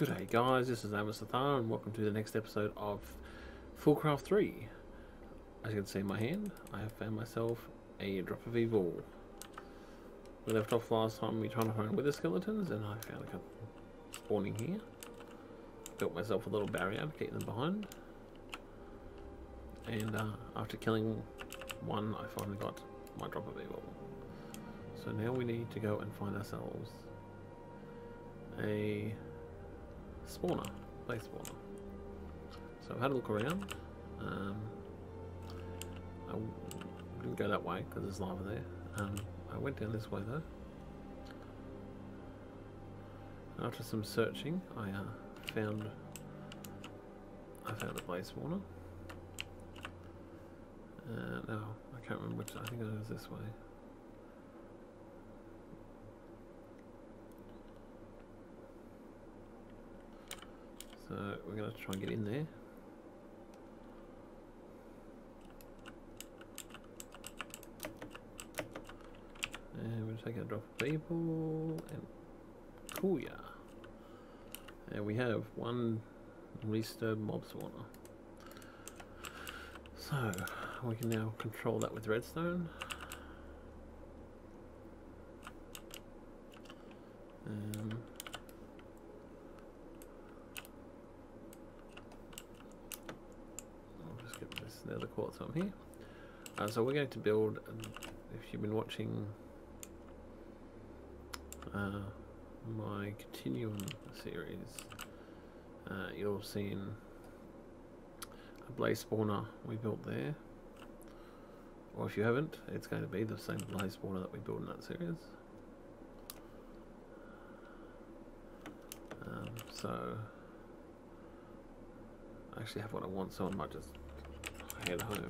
Good day guys, this is Amos Amasathar and welcome to the next episode of FoolCraft 3. As you can see in my hand, I have found myself a drop of evil. We left off last time we trying to find wither skeletons and I found a couple spawning here. Built myself a little barrier to keep them behind. And uh, after killing one, I finally got my drop of evil. So now we need to go and find ourselves a spawner, base spawner. So I've had a look around. Um, I didn't go that way because there's lava there. Um, I went down this way though. After some searching, I uh, found I found a base spawner. Uh, no, I can't remember which. I think it was this way. So we're going to try and get in there. And we'll taking a drop of people and Kuya. And we have one restored mob spawner. So we can now control that with redstone. Um, I'll just get this nether quartz on here. Uh, so we're going to build, if you've been watching uh, my Continuum series, uh, you'll have seen a blaze spawner we built there. Or if you haven't, it's going to be the same blaze spawner that we built in that series. Um, so I actually have what I want, so I might just head home.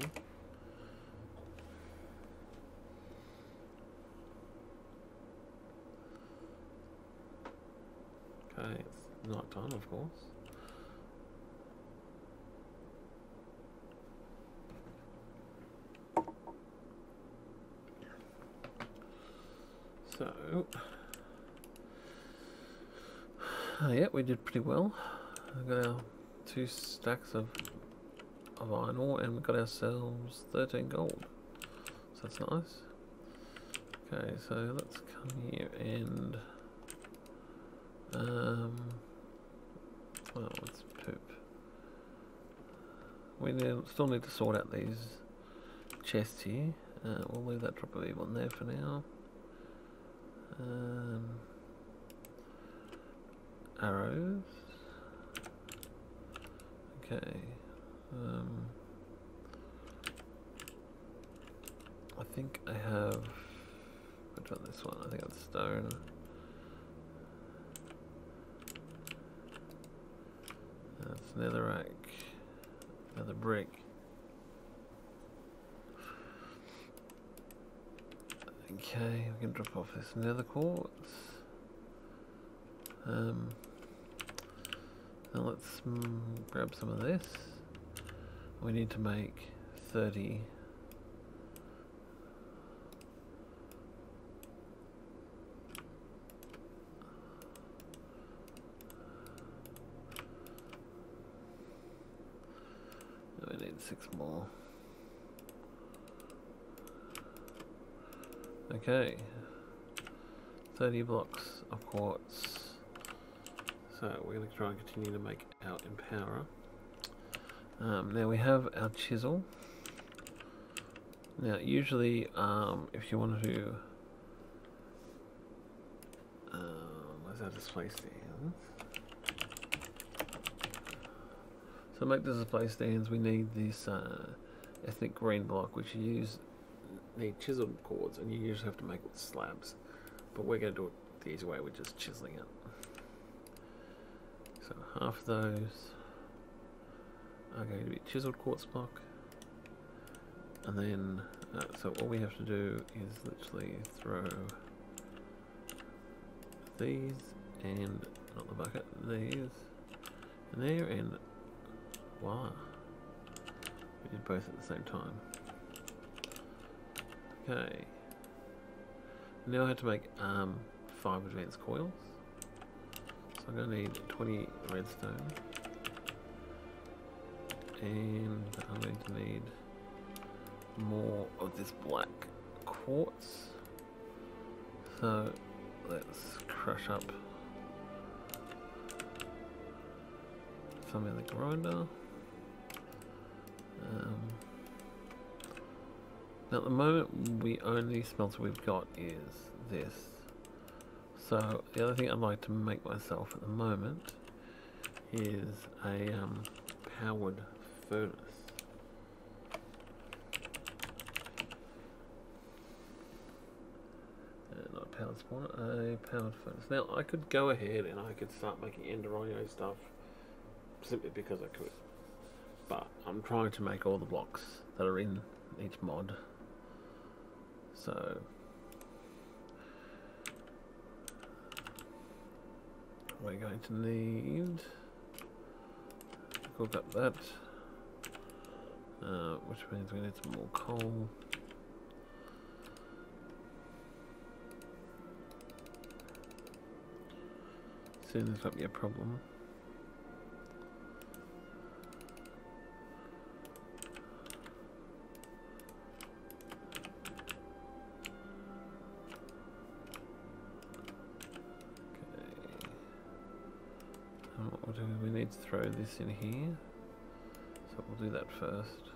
Okay, it's not time, of course. So, uh, yeah, we did pretty well. We got our two stacks of of iron ore, and we got ourselves 13 gold. So that's nice. Okay, so let's come here and um, well, let's poop. We still need to sort out these chests here. Uh, we'll leave that drop of evil in there for now. Um, arrows. Okay. Um, I think I have. Which one? This one? I think it's stone. That's netherrack. Another brick. Okay, we can drop off this nether quartz. Um, now let's mm, grab some of this. We need to make 30 We need six more. Okay. 30 blocks of quartz. So we're going to try and continue to make our empowerer. Um, now we have our chisel. Now usually um, if you want to um, where's our display stands? So make the display stands we need this uh, ethetic green block which you use need chiseled quartz and you usually have to make it slabs. But we're going to do it the easy way, we're just chiseling it. So half those going to be chiseled quartz block. And then, uh, so all we have to do is literally throw these and, not the bucket, these in there and voila. We did both at the same time. Okay. Now I have to make um, five advanced coils. So I'm going to need 20 redstone. And I'm going to need more of this black quartz. So let's crush up some in the grinder. Um, now at the moment, we only smelter we've got is this. So the other thing I'd like to make myself at the moment is a um, powered furnace. Uh, not a powered spawner, a powered furnace. Now I could go ahead and I could start making Ender IO stuff simply because I could. But I'm trying to make all the blocks that are in each mod. So we're going to need cook up that uh, which means we need some more coal. Soon this might be a problem. Okay. what do we need to throw this in here we'll do that first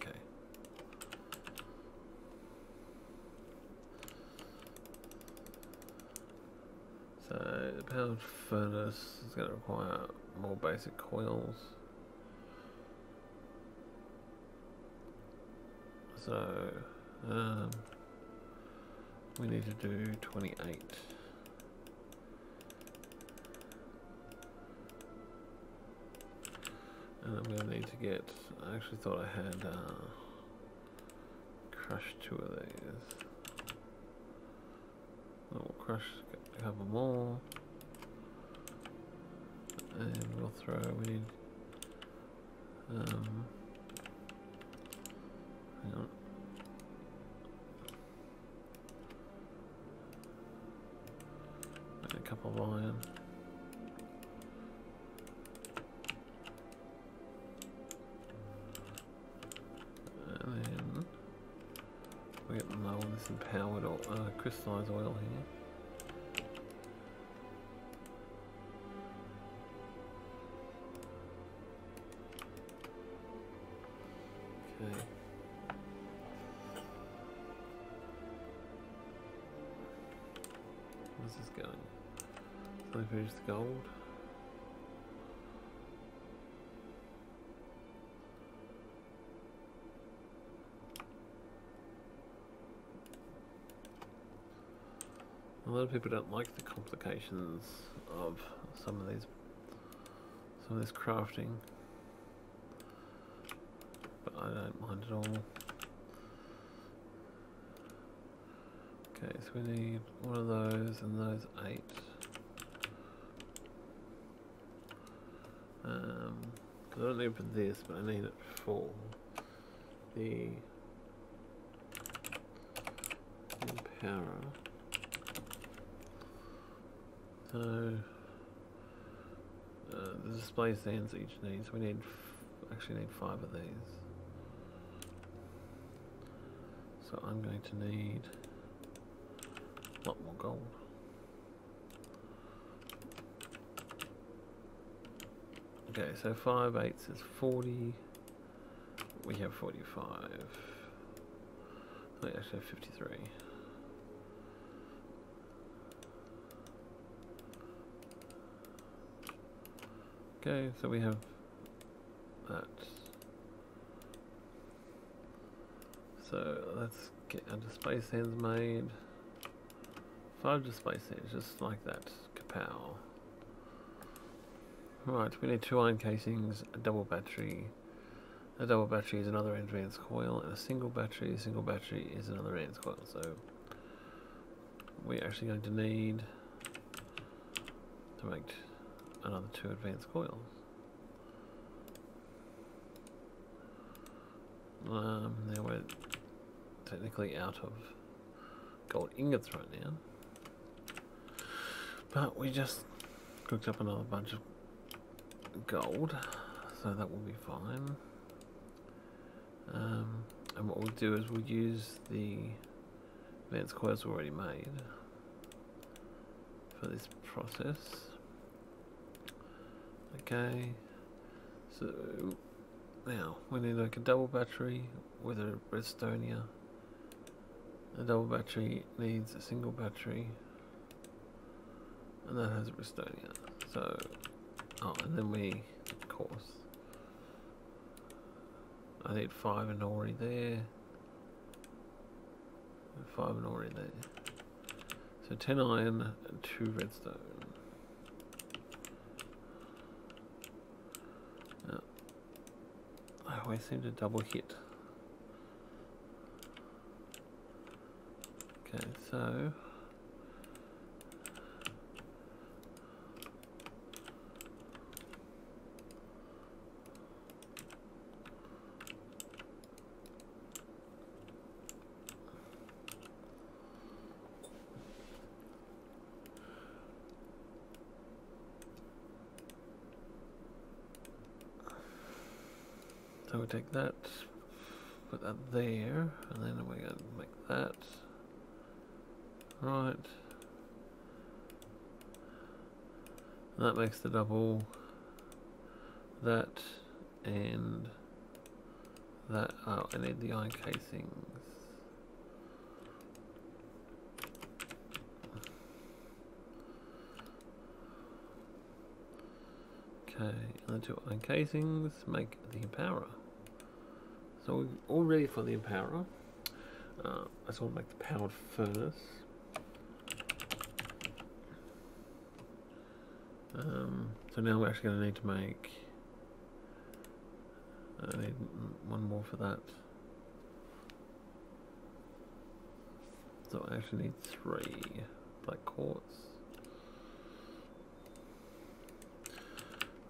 okay So the powered furnace is going to require more basic coils. So um, we need to do 28. And I'm going to need to get, I actually thought I had uh, crushed two of these. We'll crush a couple more. And we'll throw, we need, um, hang on. A couple of iron. And then we get low on this empowered oil, uh, crystallized oil here. So the gold. A lot of people don't like the complications of some of these, some of this crafting, but I don't mind at all. Okay, so we need one of those and those eight. Um, for this, but I need it for the power. So uh, the display stands each needs. We need actually need five of these. So I'm going to need a lot more gold. Okay, so five eighths is forty. We have forty-five. Oh, actually, have fifty-three. Okay, so we have that. So let's get our display stands made. Five display stands, just like that. Kapow. Right, we need two iron casings, a double battery. A double battery is another advanced coil, and a single battery, a single battery is another advanced coil. So we're actually going to need to make another two advanced coils. Um, now we're technically out of gold ingots right now. But we just cooked up another bunch of gold, so that will be fine. Um, and what we'll do is we'll use the advanced coils already made for this process. Okay, so now we need like a double battery with a restonia. A double battery needs a single battery, and that has a restonia. So, oh, and then we, of course, I need five and ore there. Five and ore there. So 10 iron and 2 redstone. I always seem to double hit. Okay, so... we take that, put that there, and then we're going to make that. Right. And that makes the double. That and that. Oh, I need the iron casings. Okay, and the two iron casings make the empowerer. So we're all ready for the empowerer. Uh, I just want to make the powered furnace. Um, so now we're actually going to need to make. I need one more for that. So I actually need three black quartz.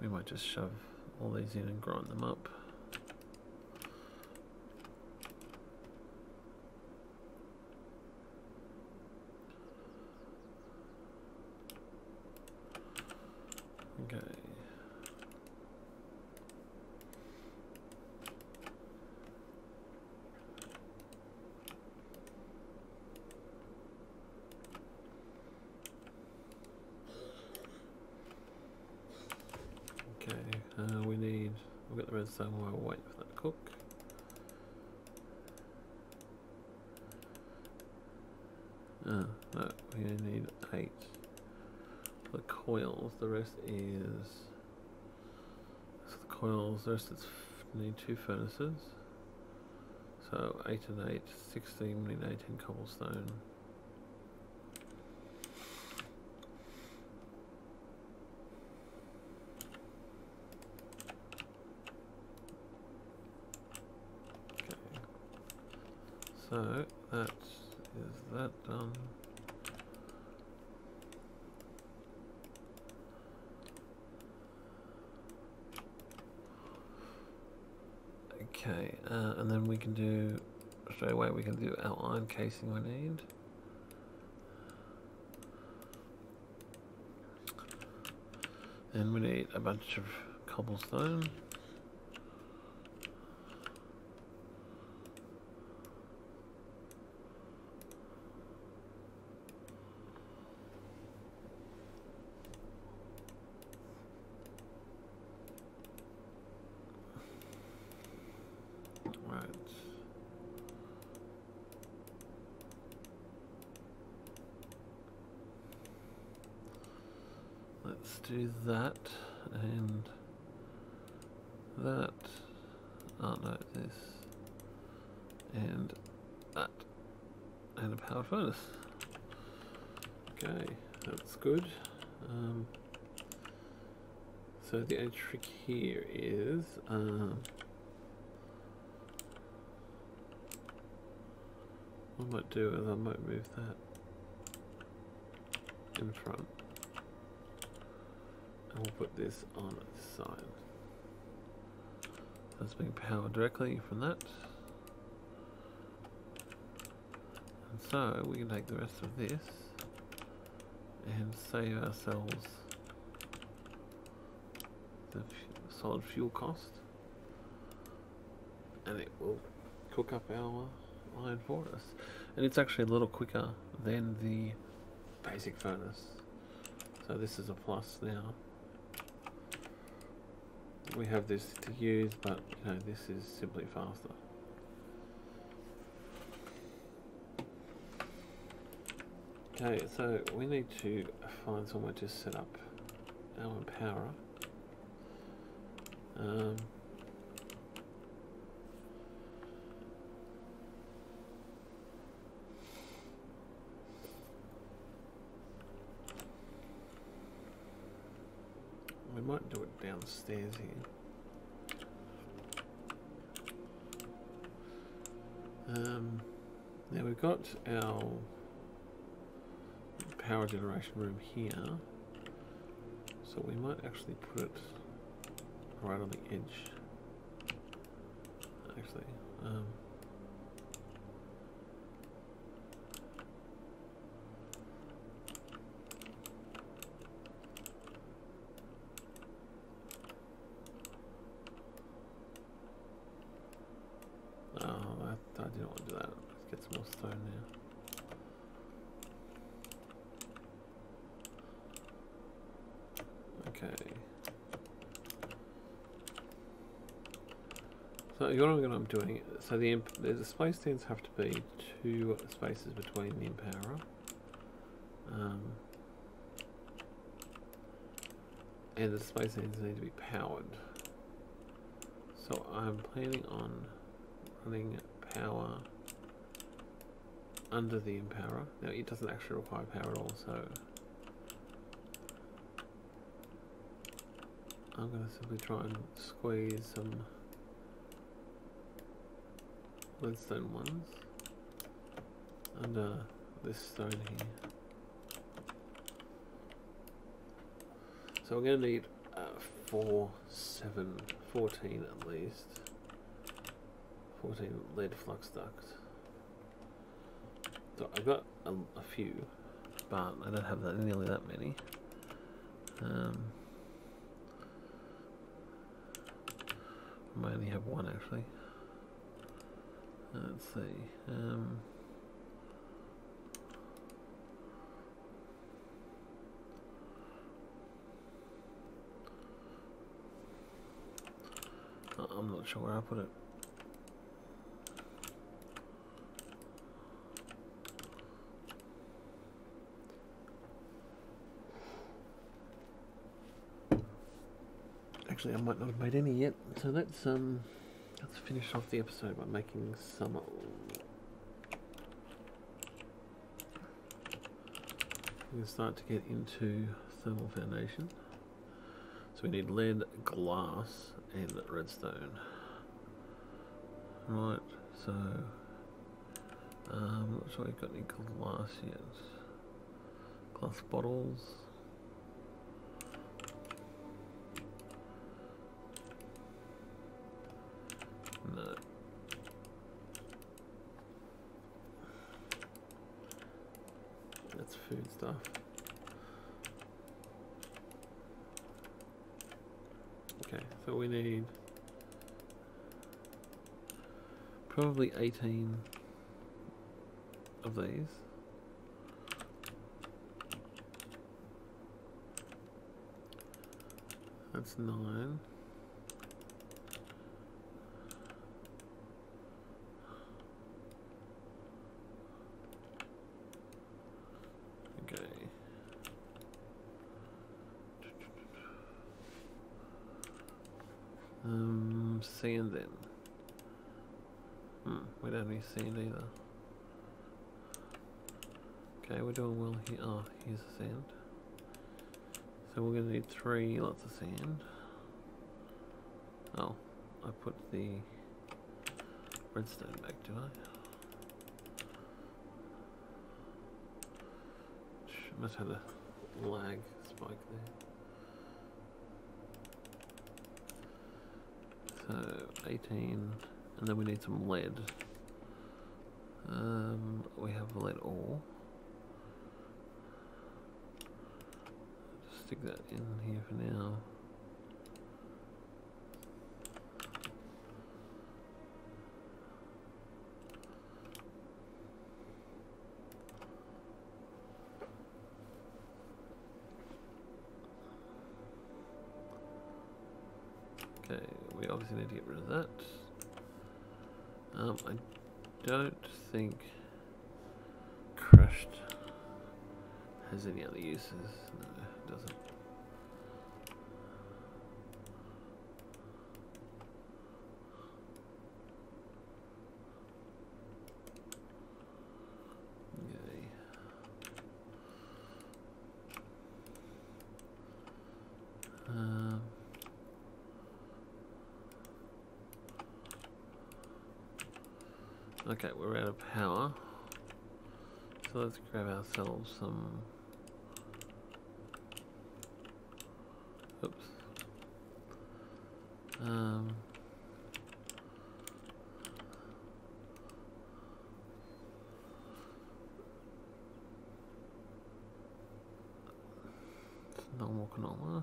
We might just shove all these in and grind them up. Okay. Okay, uh, we need, while ah, we're waiting for that cook. No, we only need eight the coils, the rest is so the coils, the rest is need two furnaces. So 8 and 8, 16, we need 18 cobblestone. So that is that done. Okay, uh, and then we can do straight away. We can do iron casing we need. And we need a bunch of cobblestone. Right. Let's do that and that. Oh no, this and that and a power furnace. Okay, that's good. Um, so the only trick here is um, what I might do is I might move that in front. We'll put this on its side. That's being powered directly from that. And so we can take the rest of this and save ourselves the solid fuel cost and it will cook up our line for us and it's actually a little quicker than the basic furnace so this is a plus now we have this to use but you know this is simply faster okay so we need to find somewhere to set up our power. um, we might do it downstairs here. Um, now we've got our power generation room here, so we might actually put it right on the edge. Actually, um, oh, I, I didn't want to do that. Let's get some more stone now. Okay. So what I'm, doing, so the the display stands have to be two spaces between the empowerer. Um, and the display stands need to be powered. So I'm planning on running power under the empowerer. Now it doesn't actually require power at all, so I'm going to simply try and squeeze some leadstone ones under this stone here. So I'm going to need uh, 4, 7, 14 at least. 14 lead flux ducts. So I've got a, a few, but I don't have that nearly that many. Um, I only have one actually. Let's see. Um, I'm not sure where I put it. Actually, I might not have made any yet. So let's um, let's finish off the episode by making some. We can start to get into thermal foundation. So we need lead, glass, and redstone. Right. So um, I'm not sure we've got any glass yet. Glass bottles. No. That's food stuff. Okay, so we need probably 18 of these. That's nine. Okay. Um, sand then. Hmm, we don't have any sand either. Okay, we're doing well here. Oh, here's the sand. So we're going to need three lots of sand. Oh, I put the redstone back, did I? Must have a lag spike there. So 18, and then we need some lead. Um, we have lead ore. Just stick that in here for now. Okay, we obviously need to get rid of that. Um, I don't think crushed has any other uses. No, it doesn't. Okay. Um, okay, we're out of power. So let's grab ourselves some. Oops. Um. Normal canola.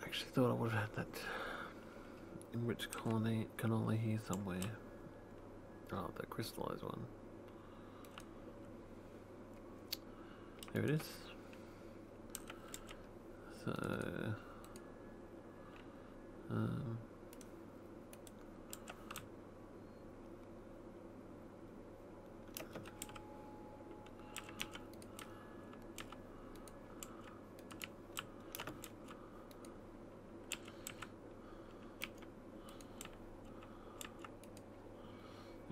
I actually thought I would have had that enriched colony canola here somewhere. Oh, the crystallized one. There it is. So, um,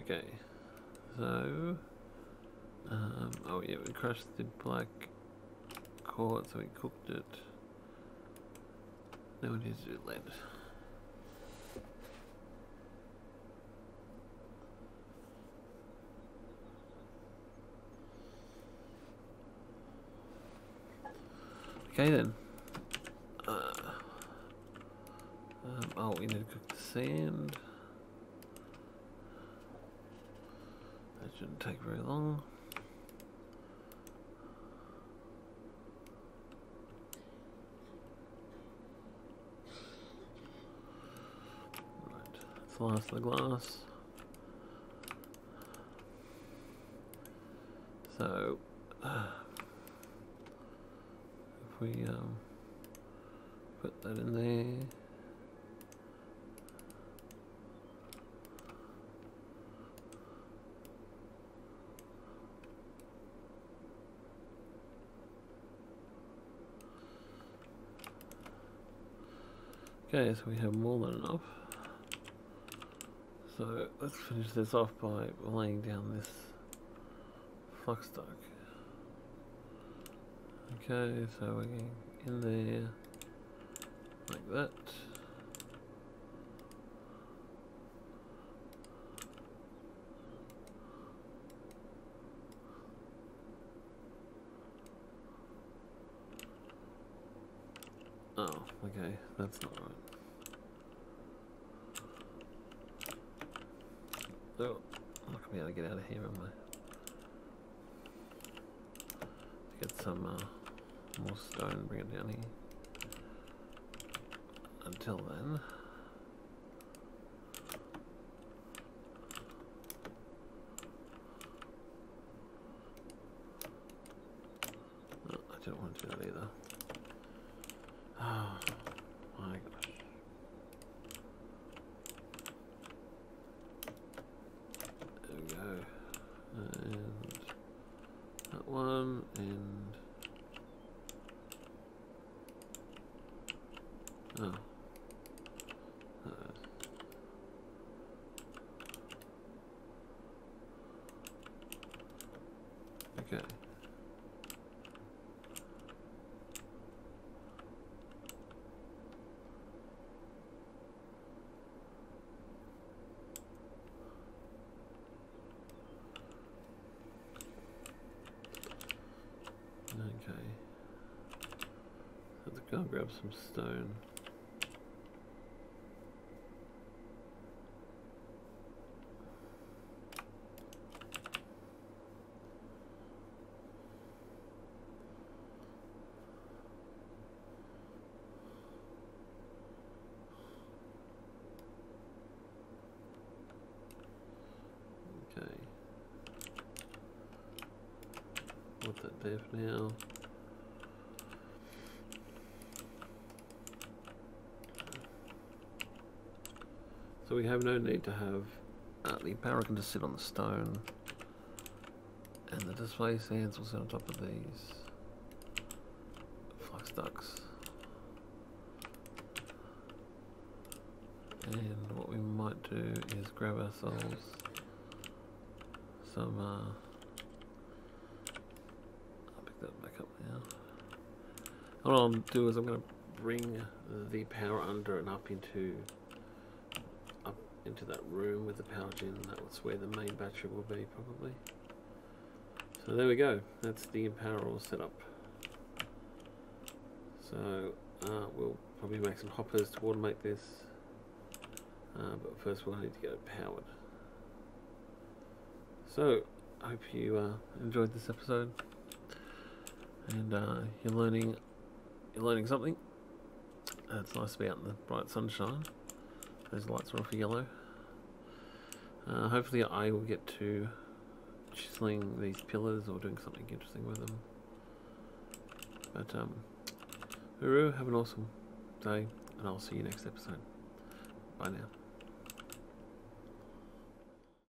Okay, so um, oh yeah, we crushed the black quartz, so we cooked it. Now we need to do lead. Okay then. Uh, um, oh, we need to cook the sand. That shouldn't take very long. Right, of the glass. So, uh, if we um, put that in there. Okay, so we have more than enough. So let's finish this off by laying down this flux duct. Okay, so we're getting in there like that. Oh, okay, that's not right. Oh, I'm not gonna be able to get out of here, am I? Get some uh, more stone bring it down here. Until then. No, I don't want to do that either. Oh my gosh. There we go. And that one and oh. Uh, okay. Go and grab some stone. Okay. Put that there for now. We have no need to have uh, the power can just sit on the stone and the display stands will sit on top of these flux ducts. And what we might do is grab ourselves some uh, I'll pick that back up now. What I'll do is I'm going to bring the power under and up into into that room with the power gen. That's where the main battery will be probably. So there we go. That's the power all set up. So uh, we'll probably make some hoppers to automate this. Uh, but first we'll need to get it powered. So, I hope you uh, enjoyed this episode, and uh, you're learning you're learning something. It's nice to be out in the bright sunshine. Those lights are off yellow. Uh, hopefully, I will get to chiseling these pillars or doing something interesting with them. But um, Uru, have an awesome day, and I'll see you next episode. Bye now.